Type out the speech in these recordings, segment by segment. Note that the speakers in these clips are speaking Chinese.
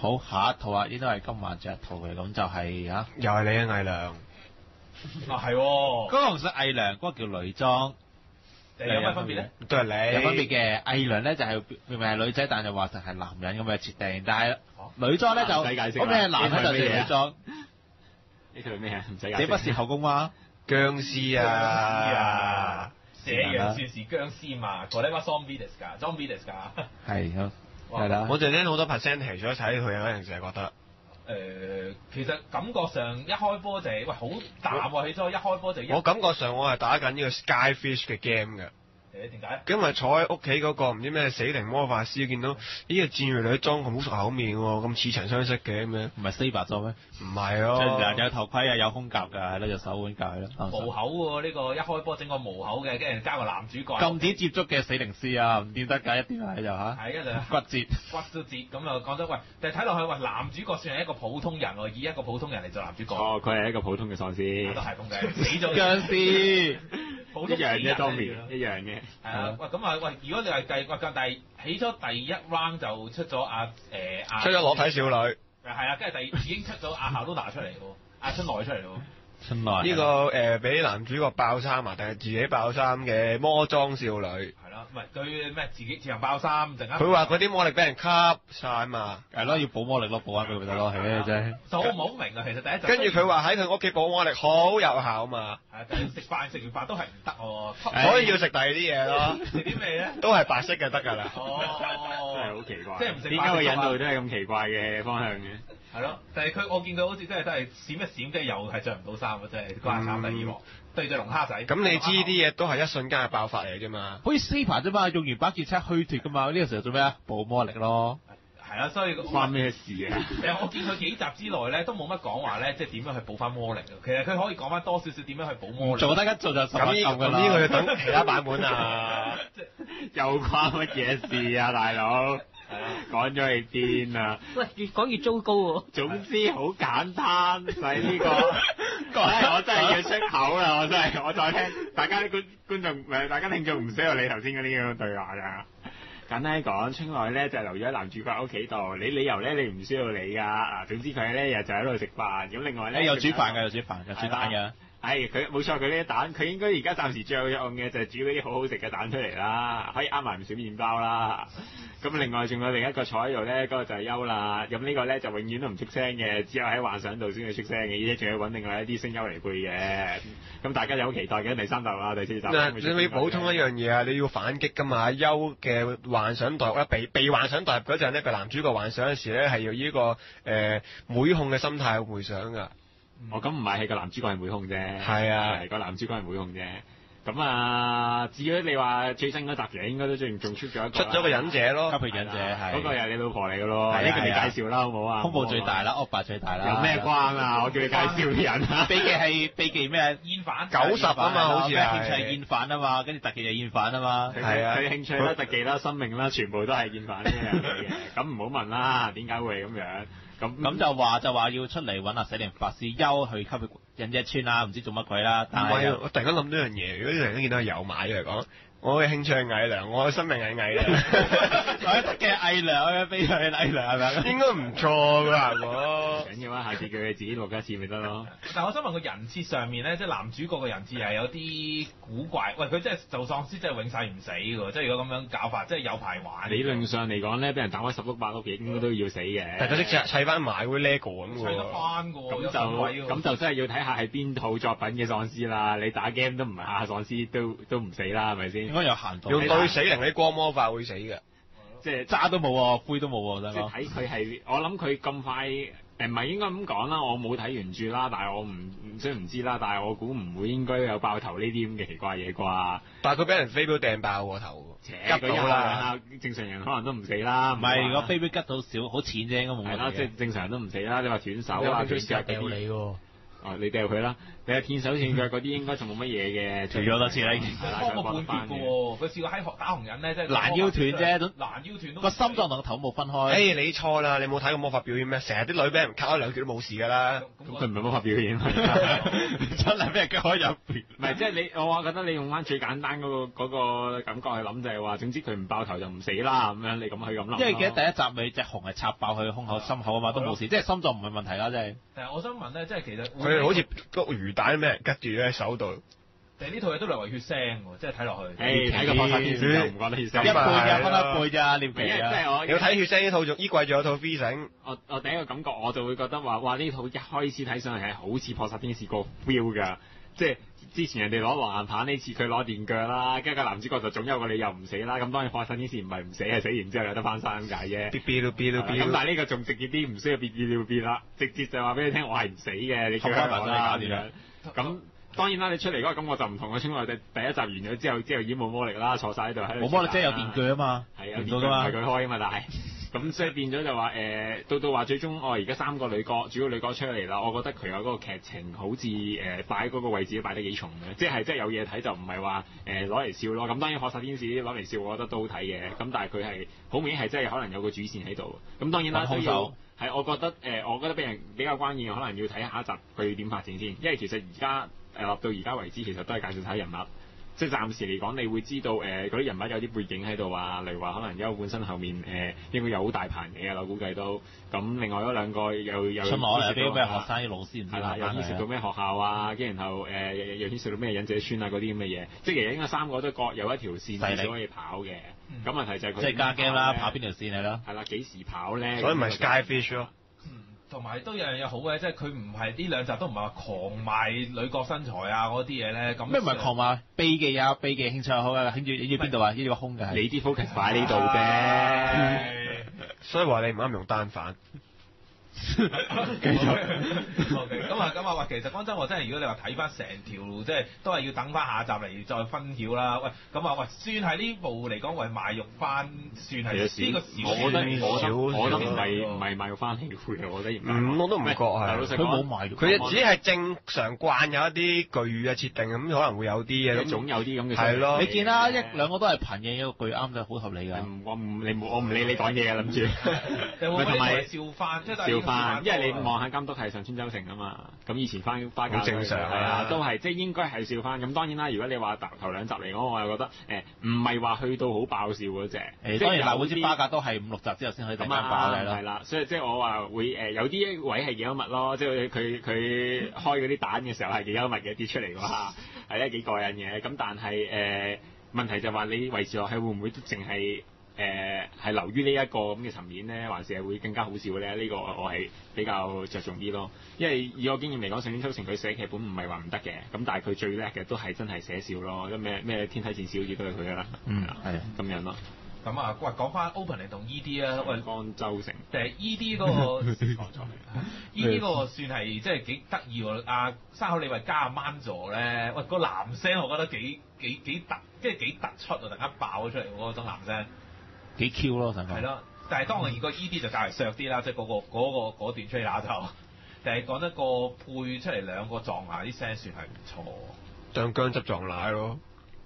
好，下一套啊，呢都係今晚最後一套嘅，咁就係、嚇。又係你嘅偽娘，啊係喎嗰，個唔算偽娘，嗰、個叫女裝，誒有咩分別咧？都係你。有分別嘅。偽娘咧就係、明明係女仔，但係話成係男人咁嘅設定，但係哦女裝咧就唔使解釋啦咁你係男人就似女裝，呢套係咩啊？唔使解釋。這不是後宮嗎？僵屍啊啊！！這樣算是僵屍嘛？嗰啲乜 zombies 㗎，zombies 㗎。係咁，哇係啦。我就聽好多 percentage 咗睇佢嗰陣時係覺得，誒、其實感覺上一開波就係、喂好淡喎，起初一開波就一我感覺上我係打緊呢個 Skyfish 嘅 game 嘅。解？今日坐喺屋企嗰個唔知咩死靈魔法師，見到呢個戰鋭女裝好熟口面喎，咁似曾相識嘅咁樣。唔係 Saber 裝咩？唔係即咯，係有頭盔啊，有胸甲㗎，係咯，有手腕甲係咯。無口喎，呢、個一開波整個無口嘅，跟住加個男主角。禁止接觸嘅死靈師啊，唔掂得㗎，一定係就嚇。係跟住骨折。骨都折咁就講得喂，但係睇落去喂男主角算係一個普通人喎，以一個普通人嚟做男主角，哦，佢係一個普通嘅喪屍都。係咁嘅，死咗僵屍。普通一樣嘅，當年年一樣嘅。係啊，喂咁啊喂，如果你係計喂，但係起咗第一 round 就出咗阿誒阿出咗裸體少女。係啊，跟住第已經出咗阿夏都拿出嚟喎，阿春奈出嚟喎。春奈呢個誒俾男主角爆衫啊，定係自己爆衫嘅魔裝少女。唔係佢咩自己自行爆衫，陣間佢話嗰啲魔力俾人吸晒啊嘛，係咯，要補魔力咯，補下佢咪得咯，係咩啫。就我唔好明啊，其實第一集跟住佢話喺佢屋企補魔力好有效嘛，係啊，但係食飯食完飯都係唔得喎，唉所以要食第二啲嘢咯，食啲咩咧？都係白色嘅得㗎啦。哦，真係好奇怪。即係唔食點解會引導飯都係咁奇怪嘅方向嘅？係咯，但係佢我見到好似真係真係閃一閃，跟住又係着唔到衫啊！真係關慘第二幕，對隻龍蝦仔。咁你知啲嘢都係一瞬間嘅爆發嚟啫嘛。好似 Saber 啫嘛，用完把劍車虛脱噶嘛，呢個時候做咩啊？補魔力咯。係啦，所以關咩事啊？誒，我見佢幾集之內咧都冇乜講話咧，即係點樣去補翻魔力啊？其實佢可以講翻多少少點樣去補魔力。做得一做就十咁呢咁噶啦。咁呢個要等其他版本啊。又關乜嘢事啊，大佬？講咗你癲啊！喂，越講越糟糕喎。總之好簡單，使呢個，唉我真係要出口啦！我真係，我再聽大家啲觀觀眾唔大家聽眾唔需要你頭先嗰啲咁嘅對話㗎。簡單啲講，春愛咧就留咗喺男主角屋企度，你理由咧你唔需要理㗎。啊，總之佢咧日就喺度食飯，咁另外咧誒有煮飯㗎，有煮飯，有煮蛋嘅。係佢冇錯，佢呢啲蛋，佢應該而家暫時最有用嘅就係煮嗰啲好好食嘅蛋出嚟啦，可以啱埋唔少麵包啦。咁另外仲有另一個坐喺度咧，嗰、個就係優啦。咁呢個咧就永遠都唔出聲嘅，只有喺幻想度先會出聲嘅，而且仲要揾另外一啲聲優嚟配嘅。咁大家就好期待嘅第三集啦，第四集。嗱，你要補充一樣嘢啊！你要反擊噶嘛？優嘅幻想代入咧，被被幻想代入嗰陣呢個男主角幻想嘅時咧，係要呢、個誒、呃、妹控嘅心態去回想噶。哦，咁唔係係個男主角係妹控啫。係啊係個男主角係妹控啫。咁啊，至於你話最新嗰集其實應該都仲仲出咗一個出咗個忍者咯吸，血忍者係。嗰個又係你老婆嚟嘅咯，呢個你介紹啦，好唔好啊？恐怖最大啦，惡霸最大啦。有咩關啊？我叫你介紹啲人啊。秘技係秘技咩？煙反九十啊嘛，好似咩係興趣係厭反啊嘛，跟住特技就厭反啊嘛。係啊佢興趣啦、特技啦、生命啦，全部都係厭煩呢樣嘢嘅。咁唔好問啦，點解會咁樣？咁咁就話就話要出嚟揾阿死靈法師休去吸血忍者村啦，唔知做乜鬼啦。但係！我突然間諗到一樣嘢，如果你突然間見到有買嘅嚟講，我嘅興趣係偽娘，我嘅生命係偽娘，我一特嘅偽娘嘅飛去偽娘係咪啊？應該唔錯㗎啦，我 緊要啊，下次叫佢自己錄一次咪得咯。但係我想問個人設上面咧，即係男主角嘅人設係有啲古怪。喂，佢真係做喪屍真係永世唔死嘅喎，即係如果咁樣搞法，即係有排玩。理論上嚟講咧，俾人打開十碌八碌應該都要死嘅。但係佢識砌砌翻埋會 lego 咁砌得。翻嘅喎，咁就咁就真係要睇下係邊套作品嘅喪屍啦。你打 game 都唔係下下喪屍都都唔死啦，係咪應先？該有限度。用對死靈啲光魔法會死嘅。即係渣都冇喎，灰都冇。即係睇佢係，我諗佢咁快誒唔係應該咁講啦，我冇睇原著啦，但係我唔唔雖然唔知啦，但係我估唔會應該有爆頭呢啲咁嘅奇怪嘢啩。但係佢俾人飛鏢掟爆個頭急到啦。，正常人可能都唔死啦。唔係，如果話飛鏢吉到少，好淺啫，應該冇問題嘅。係啦，即係正常人都唔死啦。你話斷手啊、斷腳掉你，喎。哦，你掉佢啦，你係天手斷腳嗰啲應該仲冇乜嘢嘅，斷咗多次啦幫過半翻截嘅喎，佢試過喺學打紅人咧，即係攔腰斷啫都攔腰斷都個心臟同個頭冇分開。誒，你錯啦！你冇睇過魔法表演咩？成日啲女俾人卡咗兩腳都冇事㗎啦。咁佢唔係魔法表演。真係俾人腳開入邊。唔係，即係你，我話覺得你用翻最簡單嗰、個嗰、個感覺去諗，就係話，總之佢唔爆頭就唔死啦，咁樣你咁去咁諗。因為記得第一集咪隻熊係插爆佢胸口、心口啊嘛，都冇事，即係心臟唔係問題啦，即係。但係我想問咧，即係其實佢好似個魚蛋俾人吉住喺手度。誒呢套嘢都略為血腥喎，即係睇落去。誒睇個破殺天使就唔覺得血腥。一倍㗎，係分一倍咋，你要睇血腥呢套，仲衣櫃仲有套 V 繩。我我第一個感覺我就會覺得話，哇！呢套一開始睇上嚟係好似破殺天使個 feel 㗎，即係之前人哋攞羅蘭棒呢次佢攞電腳啦，跟住個男主角就總有個理由唔死啦。咁當然破殺天使唔係唔死，係死完之後有得翻生咁解啫。咁但嗶。係呢個仲直接啲，唔需要別別了別啦，直接就話俾你聽，我係唔死嘅，你叫同翻埋我啦咁當然啦，你出嚟嗰個感覺就唔同嘅，因為第第一集完咗之後，之後已經冇魔力啦，坐晒喺度喺度。冇魔力即係有電鋸啊嘛，係有電鋸唔係。佢開啊嘛，但係咁所以變咗就話誒，到到話最終我而家三個女角主要女角出嚟啦，我覺得佢有嗰個劇情好似誒擺嗰個位置都擺得幾重嘅，即係即係有嘢睇就唔係話誒攞嚟笑咯。咁當然《學殺天使》攞嚟笑，我覺得都好睇嘅。咁但係佢係好明顯係真係可能有個主線喺度。咁當然啦，都要揾兇手係我覺得誒、我覺得俾人比較關鍵，可能要睇下一集佢點發展先，因為其實而家誒落到而家為止，其實都係介紹晒人物。即係暫時嚟講，你會知道誒嗰啲人物有啲背景喺度啊，例如話可能優本身後面誒、應該有好大盤嘢啊，我估計都。咁另外嗰兩個又又春來有啲咩學生啲老師唔知係啦，又牽涉到咩學校啊，跟住然後誒、又又牽涉到咩忍者村啊嗰啲咁嘅嘢，即係其實應該三個都各有一條線可以跑嘅。嗯咁問題就係佢即係加 game 啦，點跑邊條線係咯？係啦，幾時跑咧？所以咪咁 Skyfish 咯。嗯，同埋都有樣嘢好嘅，即係佢唔係呢兩集都唔係話狂賣女角身材啊嗰啲嘢咧，咁咩唔係狂賣秘技啊？秘技興趣好啊，興住要邊度啊？要個胸嘅係。你啲 focus 擺呢度嘅。所以話你唔啱用單反。繼續。OK，咁啊，咁啊，喂，其實講真，我真係如果你話睇翻成條，即係都係要等翻下集嚟再分曉啦。喂，咁啊，喂，算係呢部嚟講，為賣肉番，算係呢個小我覺得少我覺得我覺得唔少係唔係賣翻戲嘅，我覺得唔我都唔覺係佢冇賣肉佢只係正常慣有一啲巨乳嘅設定，咁可能會有啲嘅。咁總有啲咁嘅係咯你見啦，一兩個都係貧嘅，一個巨啱就好合理㗎。唔我唔你冇我唔理你講嘢啊，諗住。你笑翻？即係笑翻，因為你望望下監督係上川州城啊嘛，咁以前翻花架好正常啊係啊，都係即係應該係笑翻。咁當然啦，如果你話頭頭兩集嚟講，我又覺得誒唔係話去到好爆笑嗰只，當然嗱，好似啲巴格都係五六集之後先可以突然間爆啊，嚟咯。係啦，所以即係我話會誒有啲位係幾幽默咯，即係佢佢開嗰啲蛋嘅時候係幾幽默嘅跌出嚟㗎嘛，係咧幾過癮嘅。咁但係誒、呃、問題就話你維持落去會唔會都淨係誒係流於呢一個咁嘅層面咧，還是係會更加好笑咧？呢、個我係比較着重啲咯。因為以我經驗嚟講，上村秋成佢寫劇本唔係話唔得嘅，咁但係佢最叻嘅都係真係寫笑咯。咁咩咩天體戰士好似都係佢噶啦，嗯係啦咁樣咯。咁啊，喂，講翻 opening 同 ED 啊，喂。江州城。誒 E.D. 嗰、個 E.D. 嗰個算係即係幾得意喎！阿山口李慧加阿 Manzo 咧，喂個男聲我覺得幾幾幾突，即係幾突出啊！突然間爆咗出嚟嗰種男聲，幾 Q 咯，成個。係咯。但係當然個 E.D. 就較為削啲啦，即係嗰個嗰、個嗰段 trailer 就，但係講得個配出嚟兩個撞牙啲聲算係唔錯。當薑汁撞奶咯。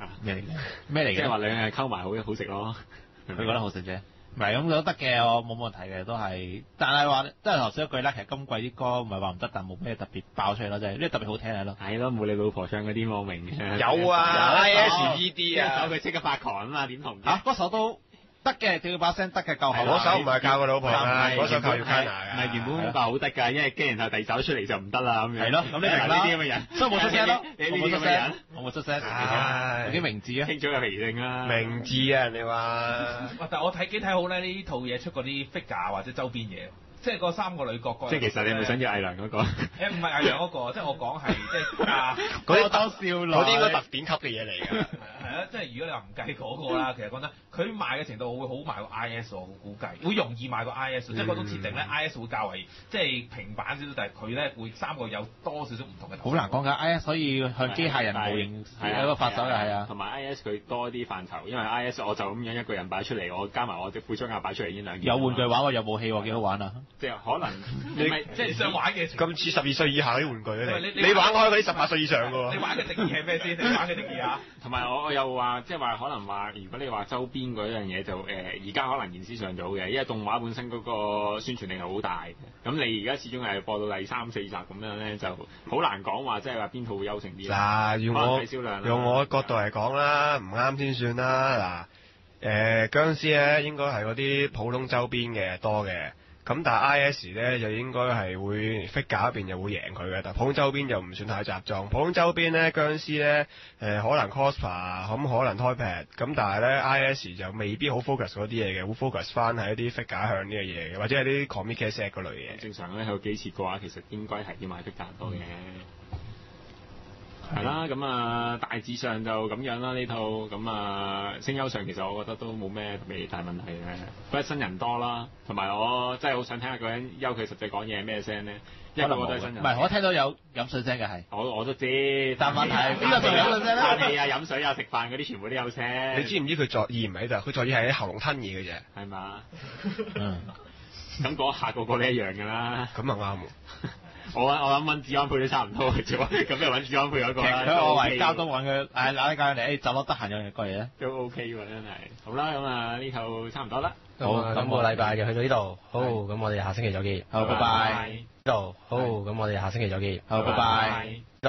啊咩嚟嘅？咩嚟即係話嘅？兩樣溝埋好好食咯。佢覺得好食啫。唔係咁都得嘅，我冇問題嘅，都係。但係話即係頭先一句啦，其實今季啲歌唔係話唔得，但冇咩特別爆出嚟咯，即係因為特別好聽係咯。係咯，冇你老婆唱嗰啲我明嘅。有啊有，ISED 啊首佢即刻發狂啊嘛，點同啫？嚇，嗰首都得嘅，佢把聲得嘅夠係喉啊。嗰首唔係教個老婆啊，係嗰首靠要 Kana 唔係原本話好得㗎，因為驚然後第二首出嚟就唔得啦咁樣。係咯，咁你明啦。呢啲咁嘅人，所以冇出聲咯。你冇出呢啲咁嘅人聲，，我冇出聲。唉有啲明智啊。聽咗有脾性啦。明智啊，人哋話。喂，但係我睇幾睇好咧，呢套嘢出嗰啲 figure 或者周邊嘢，即係嗰三個女角個。即係其實你係咪想要偽娘嗰個？誒唔係藝陽嗰個，即係我講係即係啊嗰啲當少女嗰啲應該特典級嘅嘢嚟㗎。啊，即係如果你話唔計嗰個啦，其實講真，佢賣嘅程度會好賣過 IS，我估計會容易賣過 IS，即係嗰種設定咧，IS 會較為即係平板少少，但係佢咧會三個有多少少唔同嘅頭好難講㗎，IS 所以向機械人模型係有一個發手嘅係啊。同埋 IS 佢多啲範疇，因為 IS 我就咁樣一個人擺出嚟，我加埋我隻配裝甲擺出嚟已經兩件。有玩具玩喎，有武器喎，幾好玩啊！即係可能你係即係想玩嘅。咁似十二歲以下啲玩具啊你你，玩開嗰啲十八歲以上嘅喎。你玩嘅定義係咩先？你玩嘅定義啊？同埋我我又話，即係話可能話，如果你話周邊嗰樣嘢就誒，而、家可能言之尚早嘅，因為動畫本身嗰個宣傳力係好大嘅。咁你而家始終係播到第三四集咁樣咧，就好難講話，即係話邊套會優勝啲啦。嗱，用我睇銷量用我角度嚟講啦，唔啱先算啦。嗱，誒殭屍咧應該係嗰啲普通周邊嘅多嘅，咁但係 I S 咧就應該係會 figure 入邊就會贏佢嘅，但係普通周邊就唔算太集中。普通周邊咧僵尸咧誒可能 cospa 咁可能 toy pad，咁但係咧 I S 就未必好 focus 嗰啲嘢嘅，會 focus 翻喺一啲 figure 向呢嘅嘢嘅，或者係啲 comic set 嗰類嘢。正常咧，有幾次嘅話，其實應該係要買的價多嘅。係啦，咁啊大致上就咁樣啦呢套，咁啊聲優上其實我覺得都冇咩特別大問題嘅，不過新人多啦，同埋我真係好想聽下嗰人優佢實際講嘢係咩聲咧，因為個個都係新人。唔係，我聽到有飲水聲嘅係。我我都知，但問題係邊邊個仲有嘅聲咧打氣啊、飲水啊、食飯嗰啲全部都有聲。你知唔知佢作意唔喺度？佢作意係喺喉嚨吞嘢嘅啫。係嘛？嗯。咁嗰下個個都一樣㗎啦。咁啊啱喎。我我諗揾治安配都差唔多嘅啫喎，咁就揾治安配嗰個其啦。實佢我為交都通揾佢，誒嗱你教嚟，誒走咯，得閒有人過嚟咧。都 OK 喎，真係。好啦，咁啊呢套差唔多啦。好咁個禮拜就去到呢度，好，咁我哋下星期再見。好，拜拜。呢度，好，咁我哋下星期再見。好，拜拜。